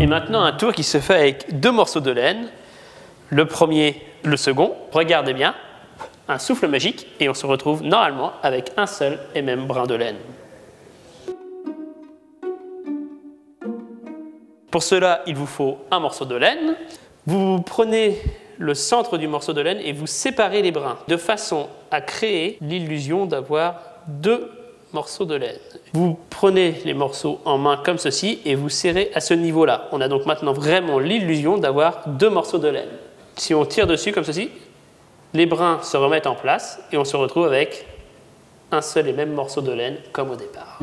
Et maintenant, un tour qui se fait avec deux morceaux de laine. Le premier, le second. Regardez bien, un souffle magique et on se retrouve normalement avec un seul et même brin de laine. Pour cela, il vous faut un morceau de laine. Vous prenez le centre du morceau de laine et vous séparez les brins de façon à créer l'illusion d'avoir deux morceaux de laine. Vous prenez les morceaux en main comme ceci et vous serrez à ce niveau-là. On a donc maintenant vraiment l'illusion d'avoir deux morceaux de laine. Si on tire dessus comme ceci, les brins se remettent en place et on se retrouve avec un seul et même morceau de laine comme au départ.